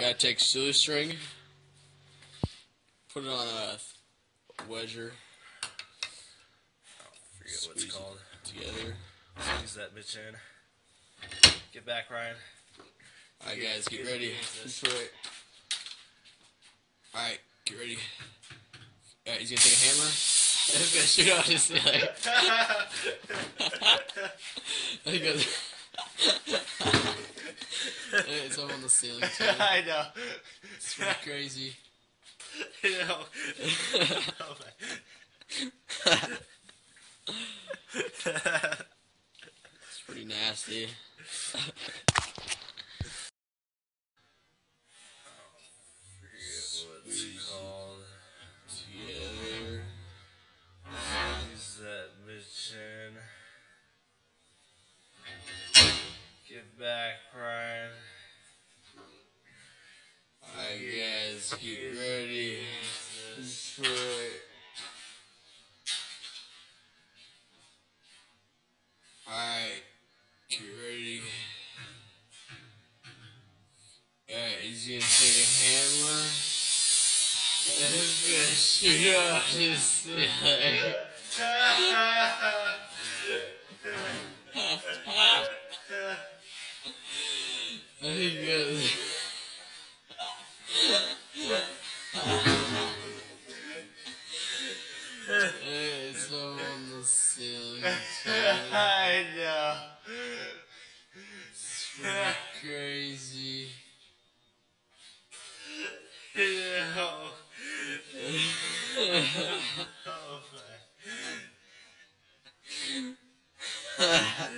Gotta take silly string, put it on a wedger Forget what it's Squeeze it. called. together. Squeeze that bitch in. Get back, Ryan. Alright, guys, get Get- ready. Alright, get ready. Alright, he's gonna take a hammer. He's gonna shoot out his ceiling. he goes. It's up on the ceiling too. I know. It's pretty crazy. I know. Oh It's pretty nasty. Forget what it's called. Together. Squeeze that bitch in. Get back, Ryan. Alright, get ready. Alright, get ready. Alright, he's gonna take a hammer. And he's gonna shoot out his ceiling. He goes. I know. It's crazy. No. oh my.